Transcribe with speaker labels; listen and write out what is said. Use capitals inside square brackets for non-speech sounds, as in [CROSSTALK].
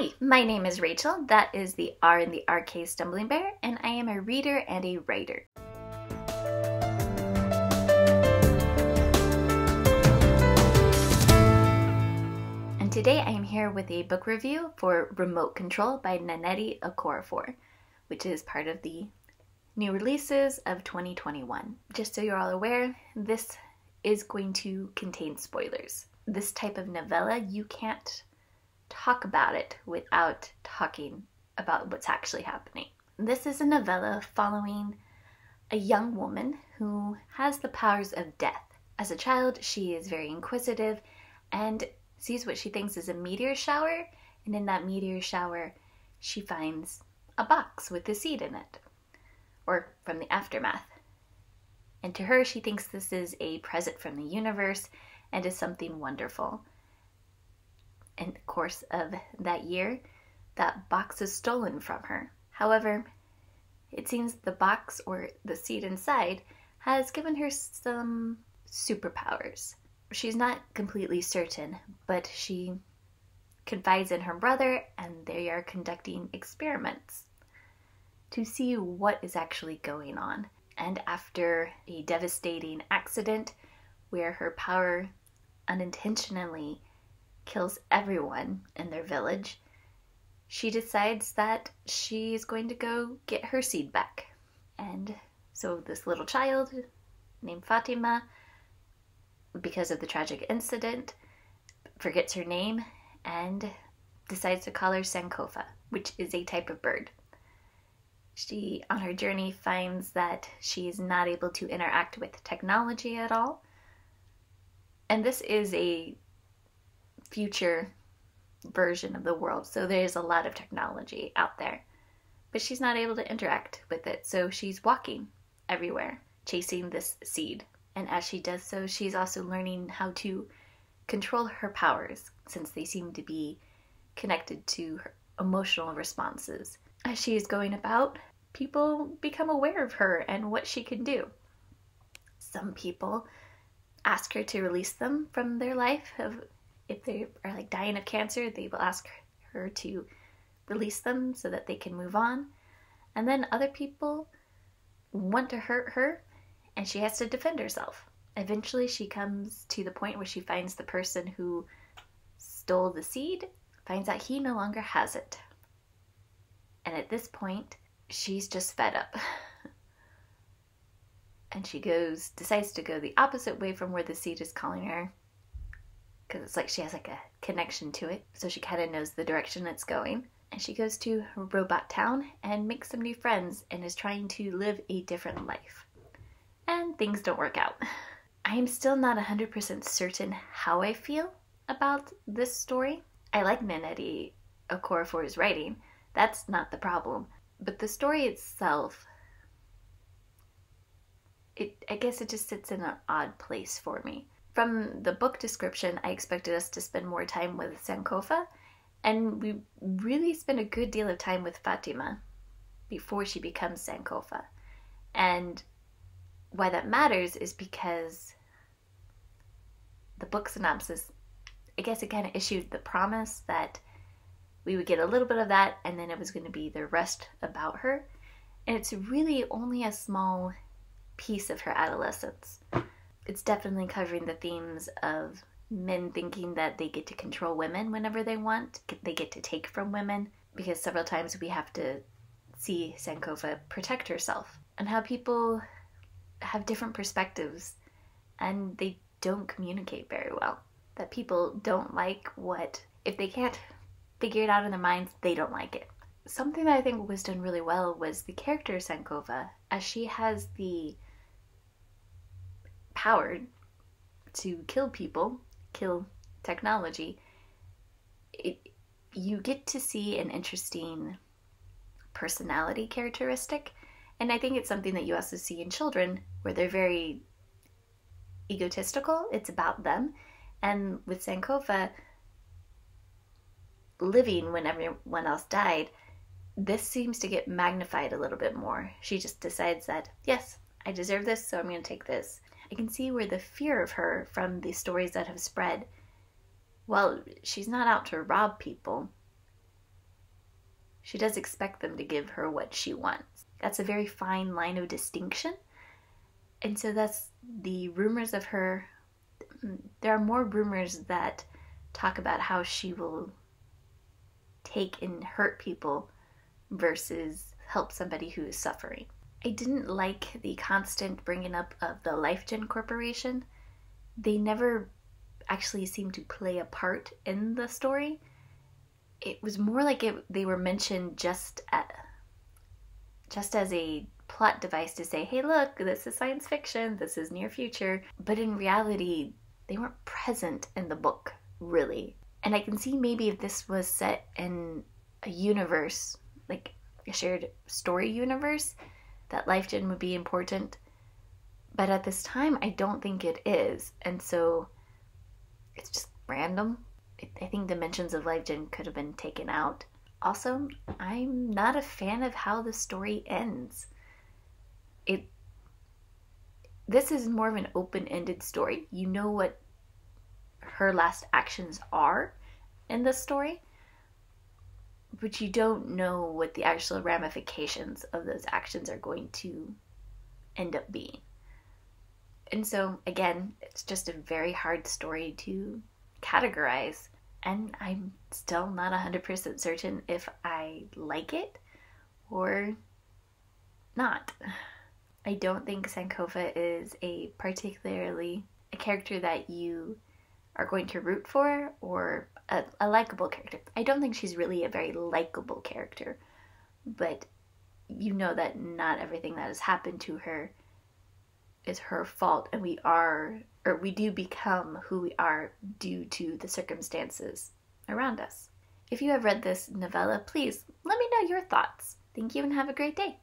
Speaker 1: Hi, my name is Rachel. That is the R in the RK Stumblingbear, and I am a reader and a writer. And today I am here with a book review for Remote Control by Nnedi Okorafor, which is part of the new releases of 2021. Just so you're all aware, this is going to contain spoilers. This type of novella, you can't talk about it without talking about what's actually happening. This is a novella following a young woman who has the powers of death. As a child, she is very inquisitive and sees what she thinks is a meteor shower, and in that meteor shower, she finds a box with a seed in it, or from the aftermath. And to her, she thinks this is a present from the universe and is something wonderful in the course of that year, that box is stolen from her. However, it seems the box or the seed inside has given her some superpowers. She's not completely certain, but she confides in her brother and they are conducting experiments to see what is actually going on. And after a devastating accident where her power unintentionally kills everyone in their village, she decides that she's going to go get her seed back. And so this little child named Fatima, because of the tragic incident, forgets her name and decides to call her Sankofa, which is a type of bird. She, on her journey, finds that she is not able to interact with technology at all. And this is a future version of the world. So there's a lot of technology out there. But she's not able to interact with it. So she's walking everywhere, chasing this seed. And as she does so, she's also learning how to control her powers since they seem to be connected to her emotional responses. As she is going about, people become aware of her and what she can do. Some people ask her to release them from their life of if they are like dying of cancer, they will ask her to release them so that they can move on. And then other people want to hurt her and she has to defend herself. Eventually, she comes to the point where she finds the person who stole the seed, finds out he no longer has it. And at this point, she's just fed up. [LAUGHS] and she goes, decides to go the opposite way from where the seed is calling her because it's like she has like a connection to it, so she kind of knows the direction it's going. And she goes to Robot Town and makes some new friends and is trying to live a different life. And things don't work out. [LAUGHS] I am still not 100% certain how I feel about this story. I like Nnedi Okorafor's writing, that's not the problem. But the story itself, it, I guess it just sits in an odd place for me from the book description, I expected us to spend more time with Sankofa, and we really spend a good deal of time with Fatima before she becomes Sankofa. And why that matters is because the book synopsis, I guess it kind of issued the promise that we would get a little bit of that and then it was going to be the rest about her. And it's really only a small piece of her adolescence it's definitely covering the themes of men thinking that they get to control women whenever they want, they get to take from women, because several times we have to see Sankofa protect herself, and how people have different perspectives and they don't communicate very well. That people don't like what, if they can't figure it out in their minds, they don't like it. Something that I think was done really well was the character Sankofa, as she has the power to kill people, kill technology, it, you get to see an interesting personality characteristic. And I think it's something that you also see in children where they're very egotistical, it's about them. And with Sankofa, living when everyone else died, this seems to get magnified a little bit more. She just decides that, yes, I deserve this, so I'm going to take this. I can see where the fear of her from the stories that have spread. Well, she's not out to rob people. she does expect them to give her what she wants. That's a very fine line of distinction. And so that's the rumors of her. Mm, there are more rumors that talk about how she will take and hurt people versus help somebody who is suffering. I didn't like the constant bringing up of the LifeGen Corporation. They never actually seemed to play a part in the story. It was more like it, they were mentioned just at, just as a plot device to say, "Hey, look, this is science fiction. This is near future." But in reality, they weren't present in the book really. And I can see maybe if this was set in a universe, like a shared story universe, that LifeGen would be important. But at this time, I don't think it is. And so it's just random. I think dimensions of LifeGen could have been taken out. Also, I'm not a fan of how the story ends. It this is more of an open-ended story. You know what her last actions are in the story, but you don't know what the actual ramifications of those actions are going to end up being. And so, again, it's just a very hard story to categorize. And I'm still not 100% certain if I like it or not. I don't think Sankofa is a particularly a character that you are going to root for or a, a likable character. I don't think she's really a very likable character, but you know that not everything that has happened to her is her fault, and we are, or we do become who we are due to the circumstances around us. If you have read this novella, please let me know your thoughts. Thank you and have a great day.